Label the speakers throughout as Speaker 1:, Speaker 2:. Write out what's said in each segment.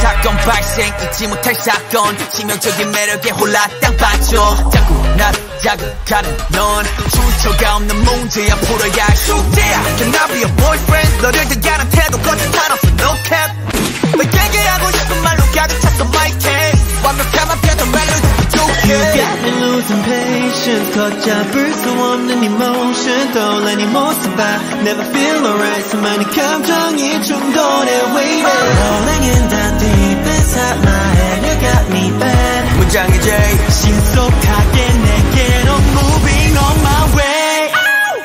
Speaker 1: 사건 발생 잊지 못할 사건. 치명적인 매력에 홀라 땅 빠져 자꾸 나를 자극하는 넌 출처가 없는 문제야. 풀어야 할 숙제야. Can I be your boyfriend? 너를 대하는 태도 거짓말 없어 no cap. 왜 얘기하고 싶은 말로 가득 찼어 my case 완벽한 표현 말로
Speaker 2: You
Speaker 1: 부족해
Speaker 2: got me losing patience 걷잡을 수 없는 emotion 떠올라니 모습 봐 Never feel alright 수많은 감정이 충돌해 waiting Rolling in the deep inside my head You got me bad
Speaker 1: 문장이 제일
Speaker 2: 신속하게 내게로 moving on my way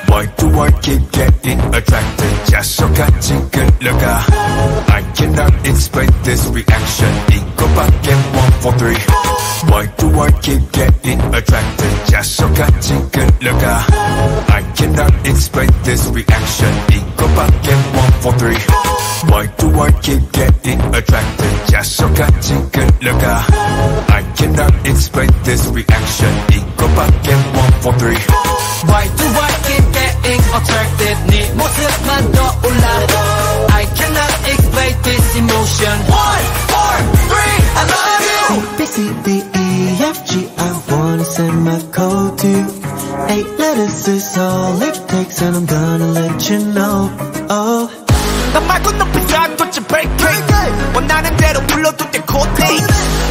Speaker 3: Why do I keep getting attracted? 자석같이 끌려가 I cannot explain this reaction 이거밖에 one for three Why do I keep getting attracted? 자석같이 끌려가 I cannot explain this reaction 이거밖에 one for three Why do I keep getting attracted? 자석같이 끌려가 I cannot explain this reaction 이거밖에 one for three
Speaker 1: Why do I keep getting attracted 네 모습만 떠올라 I
Speaker 2: wanna send my code to you. Eight letters is all it takes and I'm gonna let you know. Oh,
Speaker 1: 나 말고 높이서 돋지 break 원하는 대로 불러도 돼 코딩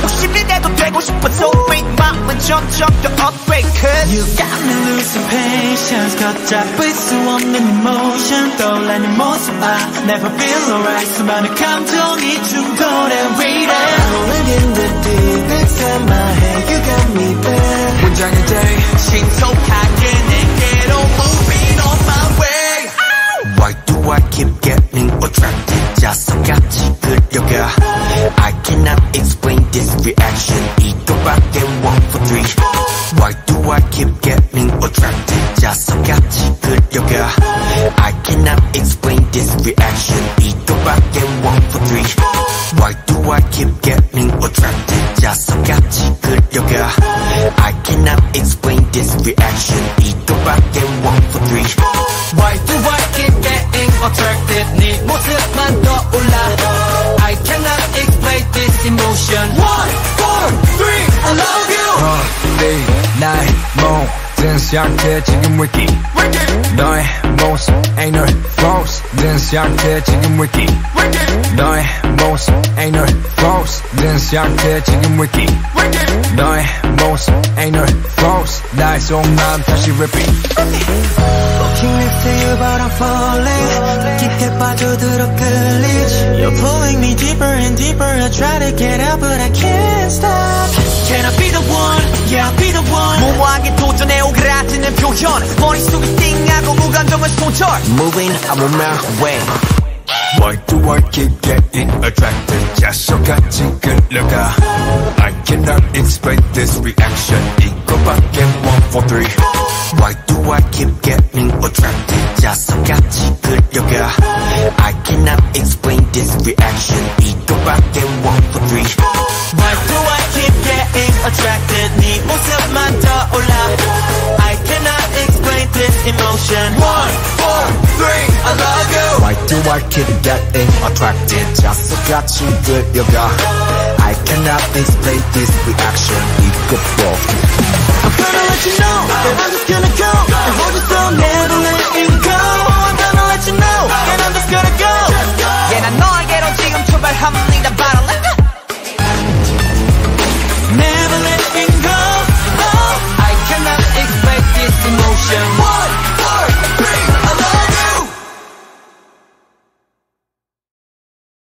Speaker 1: 욕심이 내도 되고 싶어서 왜 마음은 점점 더 upgrade
Speaker 2: you
Speaker 1: cause
Speaker 2: got me losing patience 걷잡을 수 없는 emotion 떠올라는 모습 봐 Never feel alright 수많은 감정이 충돌해 waiting
Speaker 3: this reaction 이거밖에 one for three Why do I keep getting attracted? 자석같이 끌려가 I cannot explain this reaction 이거밖에 one for three Why do I keep getting attracted? 자석같이 끌려가 I cannot explain this reaction 이거밖에 one for three
Speaker 1: Why do I keep getting attracted 네 모습만 떠올라 I cannot explain this emotion One,
Speaker 3: 모든 상태 지금 위기 너의 모습 ain't no false 든 상태 지금 위기 너의 모습 ain't no false 든 상태 지금 위기 너의 모습 ain't no false 나의 속마음 다시 repeat
Speaker 2: Looking next to you but I'm falling 깊게 빠져들어 끌리지 You're pulling me deeper and deeper I try to get out but I can't stop Can I be the one? Yeah I'll be the one
Speaker 1: 무모하게 도전해 오그라지는 표현 머릿속이 띵하고 무감정은 소절
Speaker 3: Moving, I'm on my way. Why do I keep getting attracted? 자석같이 끌려가. I cannot explain this reaction. 이거밖에 one for three. Why do I keep getting attracted? 이렇게 getting attracted? Just got you good, you got. I cannot explain this reaction 이것도 I'm gonna
Speaker 2: let you know that I'm just gonna go. And hold you so never letting go. I'm gonna let
Speaker 1: you know that I'm just gonna
Speaker 3: go. Yeah, I know I 예난 너에게로 지금 출발합니다